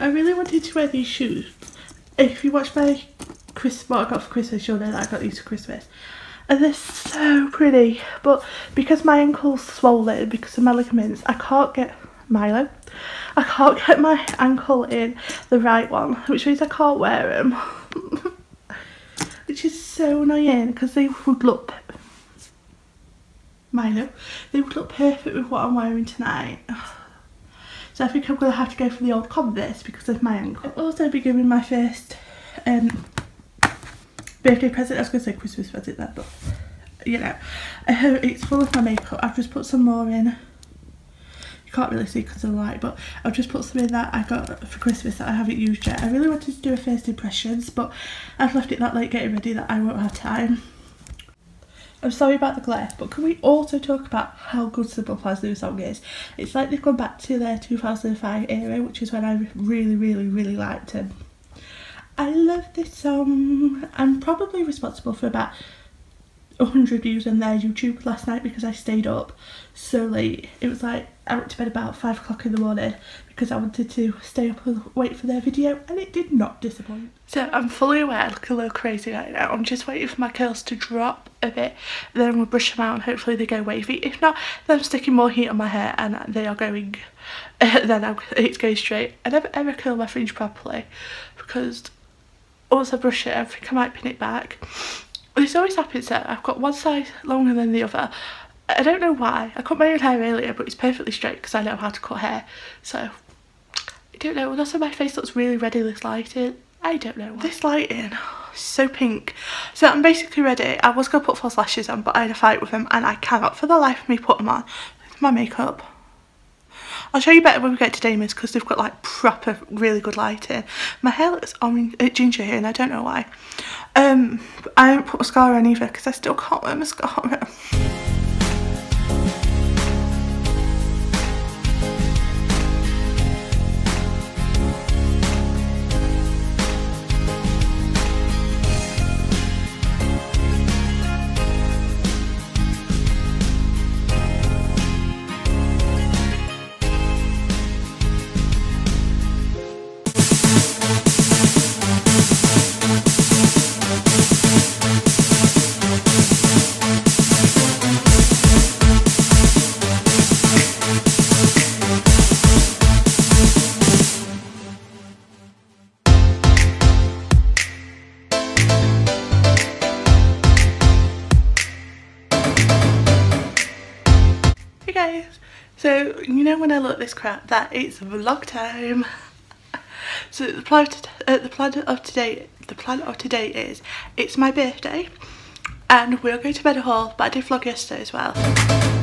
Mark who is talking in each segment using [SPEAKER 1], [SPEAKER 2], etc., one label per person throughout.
[SPEAKER 1] I really wanted to wear these shoes. If you watch my Christmas, what I got for Christmas, you'll know that I got these for Christmas. And they're so pretty. But because my ankle's swollen because of my ligaments, I can't get Milo. I can't get my ankle in the right one, which means I can't wear them. which is so annoying because they would look Milo, they would look perfect with what I'm wearing tonight. So I think I'm going to have to go for the old Converse because of my ankle. I'll also be giving my first um, birthday present. I was going to say Christmas present then, but you know, it's full of my makeup. I've just put some more in. You can't really see because of the light, but I've just put some in that I got for Christmas that I haven't used yet. I really wanted to do a first impressions, but I've left it that late getting ready that I won't have time. I'm sorry about the glare, but can we also talk about how good Simple Plan's new song is? It's like they've gone back to their 2005 era, which is when I really, really, really liked him. I love this song. I'm probably responsible for about 100 views on their YouTube last night because I stayed up so late. It was like I went to bed about 5 o'clock in the morning because I wanted to stay up and wait for their video and it did not disappoint. So I'm fully aware I look a little crazy right now. I'm just waiting for my curls to drop a bit then we'll brush them out and hopefully they go wavy. If not then I'm sticking more heat on my hair and they are going then I'm, it's going straight. I never ever curl my fringe properly because once I brush it I think I might pin it back this always happens that I've got one side longer than the other. I don't know why. I cut my own hair earlier, but it's perfectly straight because I know how to cut hair. So, I don't know. And also my face looks really in this lighting. I don't know why. This lighting, so pink. So I'm basically ready. I was going to put false lashes on, but I had a fight with them and I cannot for the life of me put them on with my makeup. I'll show you better when we get to Damon's because they've got like proper really good lighting. My hair looks orange, uh, ginger here and I don't know why. Um, I haven't put mascara on either because I still can't wear mascara. you know when I look at this crap that it's vlog time. So the plan, of, uh, the plan of today, the plan of today is it's my birthday, and we're going to bed Meadowhall. But I did vlog yesterday as well.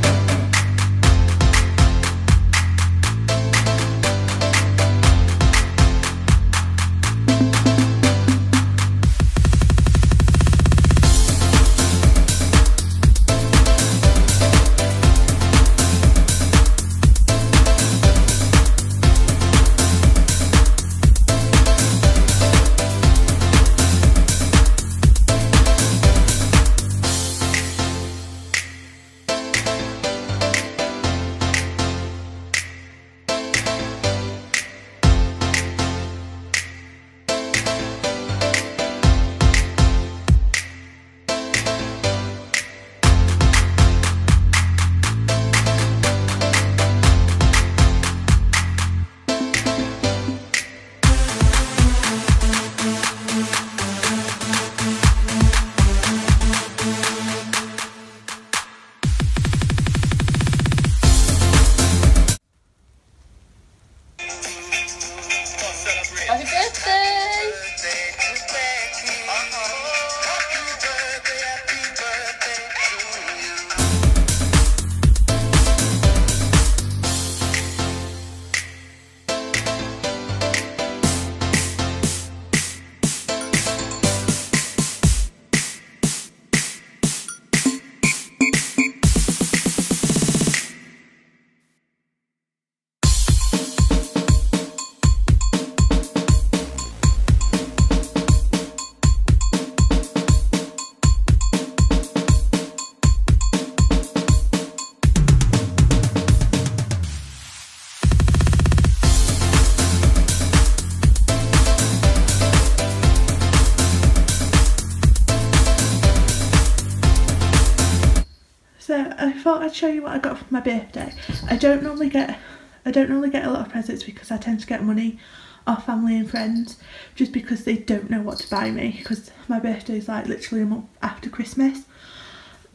[SPEAKER 1] Thought I'd show you what I got for my birthday. I don't normally get I don't normally get a lot of presents because I tend to get money off family and friends just because they don't know what to buy me because my birthday is like literally a month after Christmas.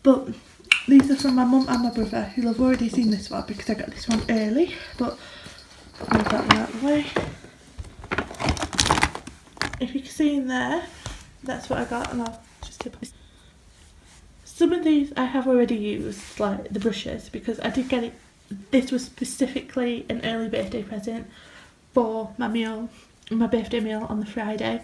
[SPEAKER 1] But these are from my mum and my brother who have already seen this one because I got this one early but move that one out of the way. If you can see in there that's what I got and I'll just tip some of these I have already used like the brushes because I did get it this was specifically an early birthday present for my meal my birthday meal on the Friday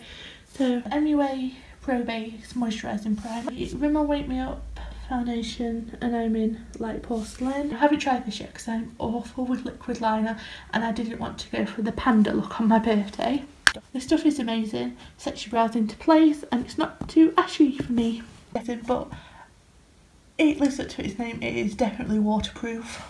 [SPEAKER 1] so anyway Pro Base Moisturising Primer Rimmel Wake Me Up foundation and I'm in light porcelain. I haven't tried this yet because I'm awful with liquid liner and I didn't want to go for the panda look on my birthday. The stuff is amazing, sets your brows into place and it's not too ashy for me. But it lives up to its name, it is definitely waterproof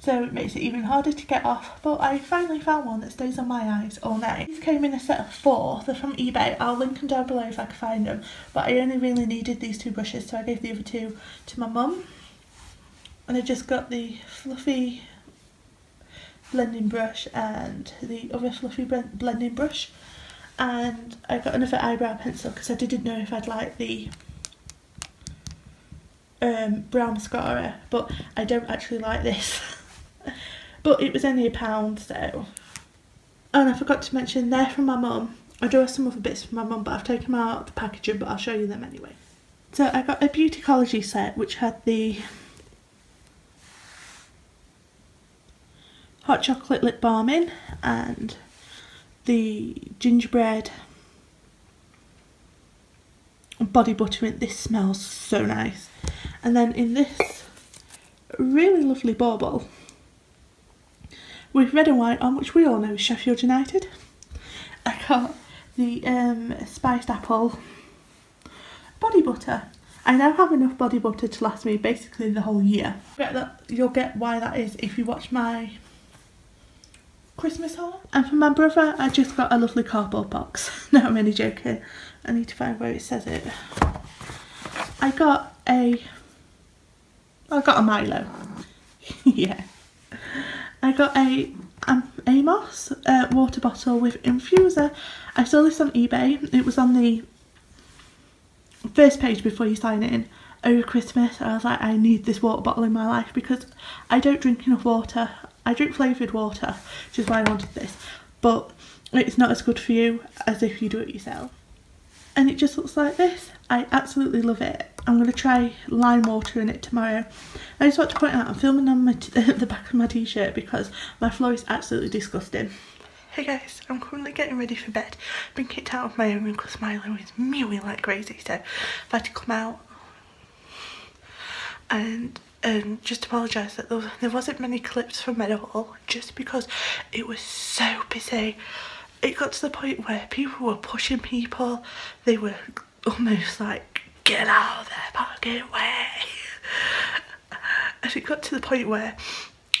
[SPEAKER 1] so it makes it even harder to get off but I finally found one that stays on my eyes all night. These came in a set of four, they're from eBay, I'll link them down below if I can find them but I only really needed these two brushes so I gave the other two to my mum and I just got the fluffy blending brush and the other fluffy blending brush and I got another eyebrow pencil because I didn't know if I'd like the um, brown mascara but I don't actually like this. But it was only a pound so. Oh, and I forgot to mention they're from my mum. I do have some other bits from my mum but I've taken them out of the packaging but I'll show you them anyway. So I got a Beauticology set which had the hot chocolate lip balm in and the gingerbread body butter in. This smells so nice and then in this really lovely bauble with red and white on, which we all know is Sheffield United. I got the um, spiced apple body butter. I now have enough body butter to last me basically the whole year. You'll get why that is if you watch my Christmas haul. And for my brother, I just got a lovely cardboard box. no, I'm only joking. I need to find where it says it. I got a... I got a Milo. yeah. I got a um, Amos uh, water bottle with infuser. I saw this on eBay. It was on the first page before you sign in over Christmas. I was like, I need this water bottle in my life because I don't drink enough water. I drink flavoured water, which is why I wanted this. But it's not as good for you as if you do it yourself. And it just looks like this. I absolutely love it. I'm going to try lime water in it tomorrow. I just want to point out I'm filming on my the back of my t-shirt because my floor is absolutely disgusting. Hey guys, I'm currently getting ready for bed. Been kicked out of my own room because Milo is mewing like crazy so I've had to come out and um, just apologise that there, wasn't many clips from Meadowhall just because it was so busy. It got to the point where people were pushing people, they were almost like get out of their fucking way. and it got to the point where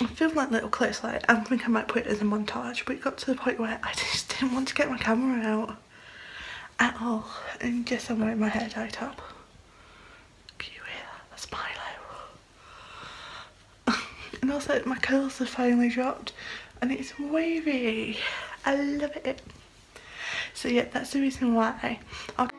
[SPEAKER 1] I feel like little clips like I think I might put it as a montage but it got to the point where I just didn't want to get my camera out at all and guess I'm wearing my hair dye top. Can you hear that? That's Milo. and also my curls have finally dropped and it's wavy. I love it. So yeah that's the reason why. I'll